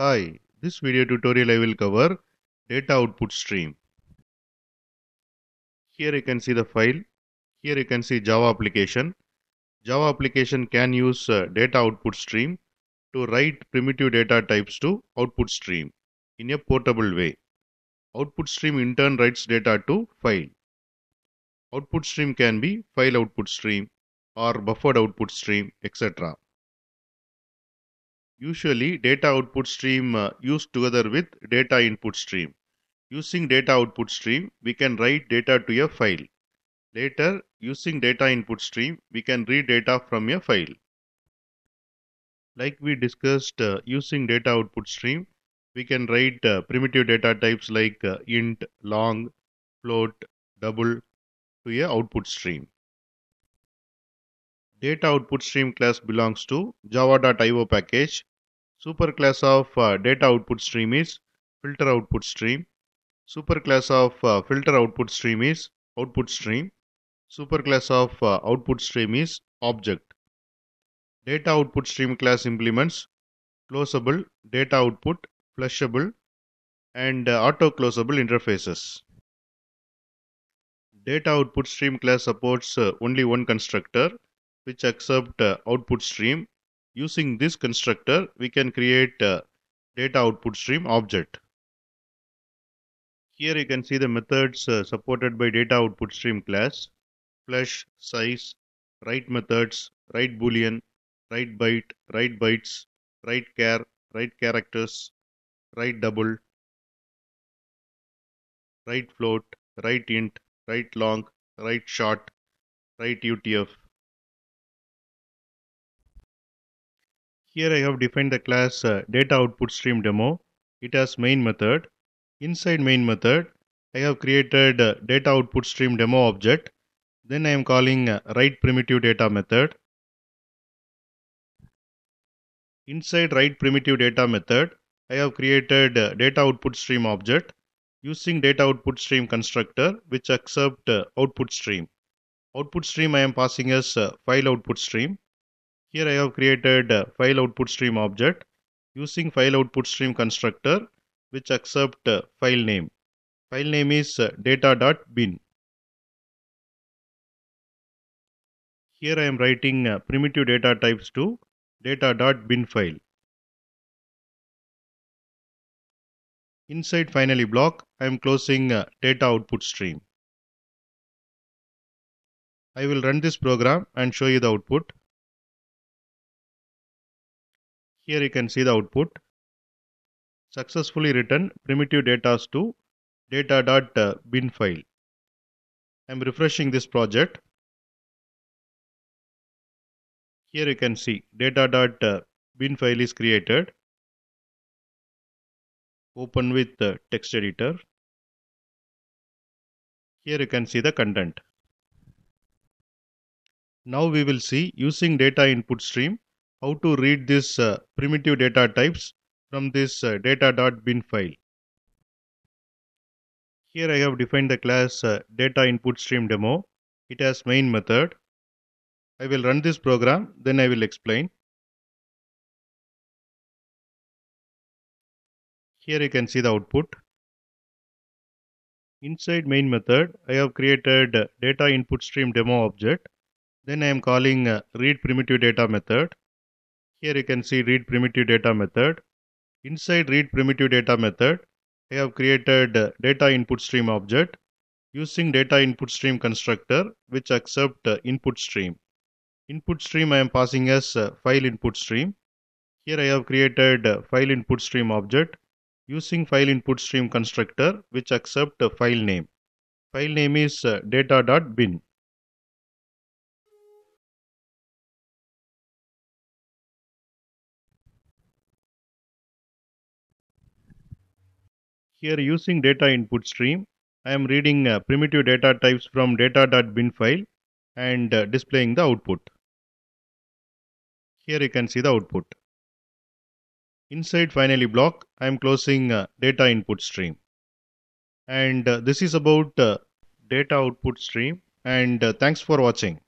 Hi, this video tutorial I will cover data output stream. Here you can see the file. Here you can see Java application. Java application can use uh, data output stream to write primitive data types to output stream in a portable way. Output stream in turn writes data to file. Output stream can be file output stream or buffered output stream, etc. Usually data output stream uh, used together with data input stream. Using data output stream, we can write data to a file. Later, using data input stream, we can read data from a file. Like we discussed, uh, using data output stream, we can write uh, primitive data types like uh, int, long, float, double to a output stream. Data output stream class belongs to java.io package. Superclass of uh, data output stream is filter output stream. Superclass of uh, filter output stream is output stream. Superclass of uh, output stream is object. Data output stream class implements closable, data output, flushable, and uh, auto closable interfaces. Data output stream class supports uh, only one constructor which accept uh, output stream. Using this constructor, we can create uh, data output stream object. Here you can see the methods uh, supported by data output stream class. Flush, size, write methods, write boolean, write byte, write bytes, write char, write characters, write double, write float, write int, write long, write short, write UTF. Here I have defined the class uh, data output stream demo. It has main method. Inside main method, I have created uh, data output stream demo object. Then I am calling uh, write primitive data method. Inside write primitive data method, I have created data output stream object using data output stream constructor which accept uh, output stream. Output stream I am passing as uh, file output stream. Here I have created file output stream object using file output stream constructor which accept uh, file name. File name is uh, data.bin. Here I am writing uh, primitive data types to data.bin file. Inside finally block, I am closing data output stream. I will run this program and show you the output. Here you can see the output. Successfully written primitive data to data.bin uh, file. I am refreshing this project. Here you can see data.bin uh, file is created. Open with the text editor. Here you can see the content. Now we will see using data input stream how to read this uh, primitive data types from this uh, data.bin file. Here I have defined the class uh, data input stream demo. It has main method. I will run this program, then I will explain. Here you can see the output. Inside main method, I have created data input stream demo object. Then I am calling uh, read primitive data method. Here you can see read primitive data method. Inside read primitive data method, I have created data input stream object using data input stream constructor which accept input stream. Input stream I am passing as file input stream. Here I have created file input stream object using file input stream constructor which accept file name. File name is uh, data.bin. Here using data input stream, I am reading uh, primitive data types from data.bin file and uh, displaying the output. Here you can see the output. Inside finally block, I am closing uh, data input stream. And uh, this is about uh, data output stream. And uh, thanks for watching.